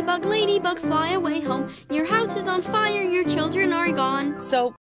Ladybug, ladybug, fly away home. Your house is on fire, your children are gone. So,